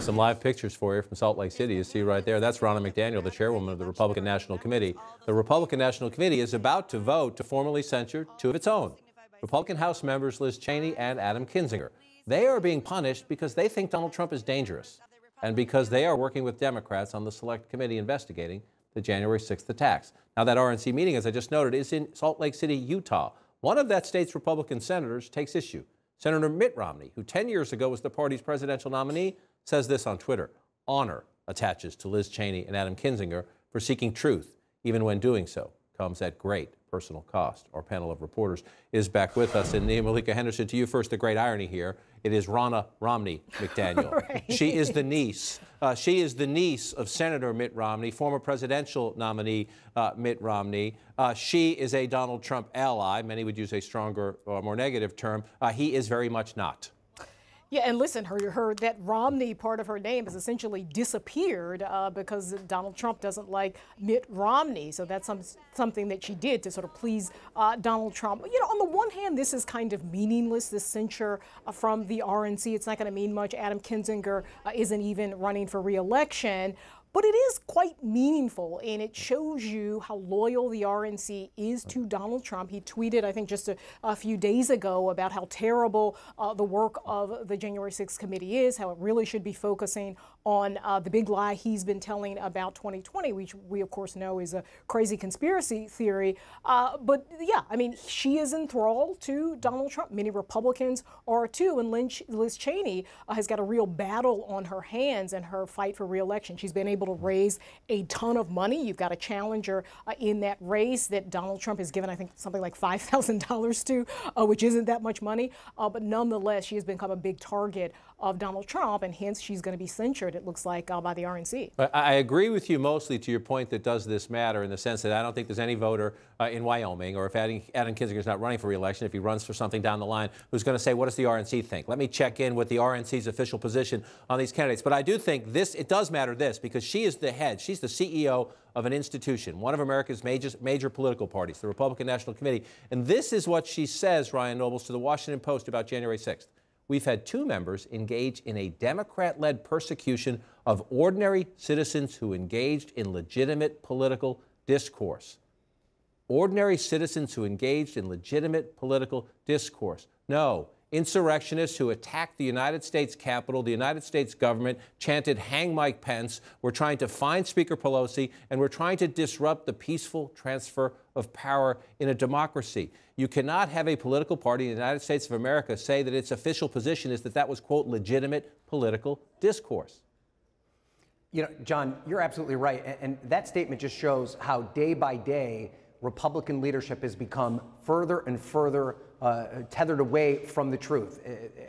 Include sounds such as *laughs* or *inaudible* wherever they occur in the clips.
Some live pictures for you from Salt Lake City. You see right there. That's Ronna McDaniel, the chairwoman of the Republican National Committee. The Republican National Committee is about to vote to formally censure two of its own Republican House members Liz Cheney and Adam Kinzinger. They are being punished because they think Donald Trump is dangerous and because they are working with Democrats on the Select Committee investigating the January 6th attacks. Now, that RNC meeting, as I just noted, is in Salt Lake City, Utah. One of that state's Republican senators takes issue. Senator Mitt Romney, who 10 years ago was the party's presidential nominee, says this on Twitter Honor attaches to Liz Cheney and Adam Kinzinger for seeking truth, even when doing so comes at great personal cost. Our panel of reporters is back with us. And Malika Henderson, to you first, the great irony here. It is Ronna Romney McDaniel. *laughs* right. She is the niece. Uh, she is the niece of Senator Mitt Romney, former presidential nominee uh, Mitt Romney. Uh, she is a Donald Trump ally. Many would use a stronger or more negative term. Uh, he is very much not. Yeah, and listen, her her that Romney part of her name has essentially disappeared uh, because Donald Trump doesn't like Mitt Romney. So that's some, something that she did to sort of please uh, Donald Trump. You know, on the one hand, this is kind of meaningless. This censure uh, from the RNC, it's not going to mean much. Adam Kinzinger uh, isn't even running for reelection. But it is quite meaningful, and it shows you how loyal the RNC is to Donald Trump. He tweeted, I think, just a, a few days ago about how terrible uh, the work of the January 6th committee is, how it really should be focusing on uh, the big lie he's been telling about 2020, which we, of course, know is a crazy conspiracy theory. Uh, but yeah, I mean, she is enthralled to Donald Trump. Many Republicans are too. And Lynch, Liz Cheney uh, has got a real battle on her hands in her fight for reelection. She's been able to raise a ton of money. You've got a challenger uh, in that race that Donald Trump has given, I think, something like $5,000 to, uh, which isn't that much money. Uh, but nonetheless, she has become a big target of Donald Trump, and hence she's going to be censured, it looks like, uh, by the RNC. I agree with you mostly to your point that does this matter in the sense that I don't think there's any voter uh, in Wyoming, or if Adam, Adam Kinzinger is not running for reelection, if he runs for something down the line, who's going to say, what does the RNC think? Let me check in with the RNC's official position on these candidates. But I do think this, it does matter this, because she is the head, she's the CEO of an institution, one of America's major, major political parties, the Republican National Committee. And this is what she says, Ryan Nobles, to the Washington Post about January 6th we've had two members engage in a Democrat led persecution of ordinary citizens who engaged in legitimate political discourse. Ordinary citizens who engaged in legitimate political discourse. No, insurrectionists who attacked the United States Capitol, the United States government, chanted, Hang Mike Pence. We're trying to find Speaker Pelosi, and we're trying to disrupt the peaceful transfer of power in a democracy. You cannot have a political party in the United States of America say that its official position is that that was, quote, legitimate political discourse. You know, John, you're absolutely right. And that statement just shows how day by day, Republican leadership has become further and further uh, tethered away from the truth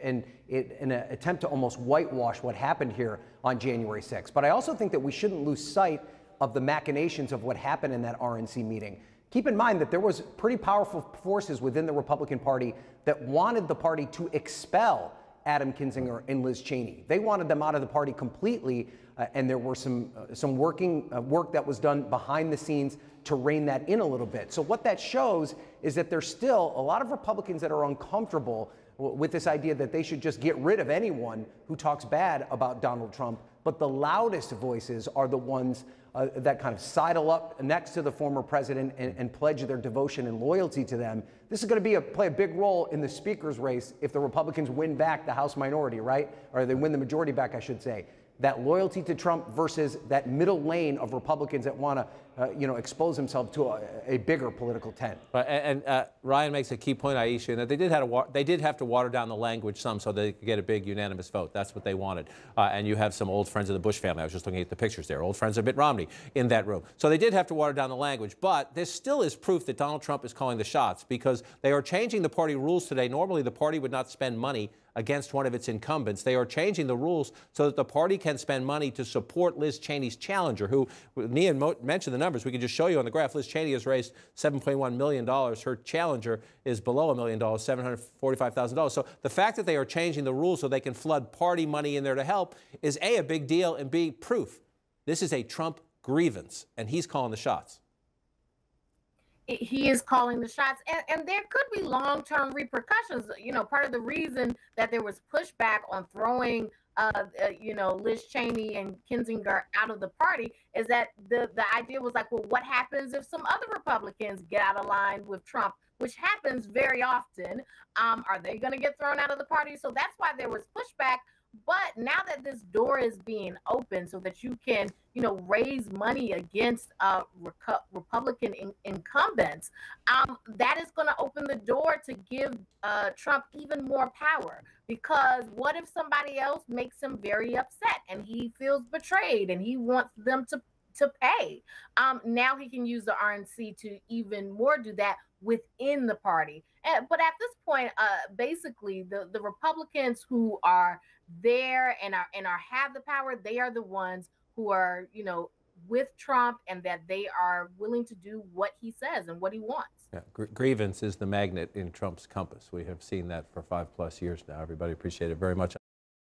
and in an attempt to almost whitewash what happened here on January 6th. But I also think that we shouldn't lose sight of the machinations of what happened in that RNC meeting. Keep in mind that there was pretty powerful forces within the Republican Party that wanted the party to expel Adam Kinzinger and Liz Cheney. They wanted them out of the party completely, uh, and there were some uh, some working uh, work that was done behind the scenes to rein that in a little bit. So what that shows is that there's still a lot of Republicans that are uncomfortable with this idea that they should just get rid of anyone who talks bad about Donald Trump. But the loudest voices are the ones uh, that kind of sidle up next to the former president and, and, pledge their devotion and loyalty to them. This is going to be a, play a big role in the speaker's race if the Republicans win back the House minority, right? Or they win the majority back, I should say that loyalty to Trump versus that middle lane of Republicans that want to, uh, you know, expose themselves to a, a bigger political tent. And, uh, Ryan makes a key point, Aisha, that they did have to they did have to water down the language some so they could get a big unanimous vote. That's what they wanted. Uh, and you have some old friends of the Bush family. I was just looking at the pictures there. Old friends of Mitt Romney in that room. So they did have to water down the language. But there still is proof that Donald Trump is calling the shots because they are changing the party rules today. Normally, the party would not spend money against one of its incumbents. They are changing the rules so that the party can spend money to support Liz Cheney's challenger, who Nia mentioned the numbers. We can just show you on the graph. Liz Cheney has raised $7.1 million. Her challenger is below a million dollars, $745,000. So the fact that they are changing the rules so they can flood party money in there to help is A, a big deal, and B, proof. This is a Trump grievance, and he's calling the shots he is calling the shots and, and there could be long-term repercussions you know part of the reason that there was pushback on throwing uh, you know, Liz Cheney and Kinzinger out of the party is that the the idea was like, well, what happens if some other Republicans get out of line with Trump, which happens very often? Um, are they going to get thrown out of the party? So that's why there was pushback. But now that this door is being opened so that you can, you know, raise money against uh, Republican in- incumbents, um, that is going to open the door to give uh, Trump even more power. Because what if somebody else makes him very upset and he feels betrayed and he wants them to to pay? Um, now he can use the RNC to even more do that within the party. And, but at this point, uh, basically, the the Republicans who are there and are and are have the power, they are the ones who are you know with Trump and that they are willing to do what he says and what he wants. Yeah, gr- grievance is the magnet in Trump's compass. We have seen that for five plus years now. Everybody appreciate it very much.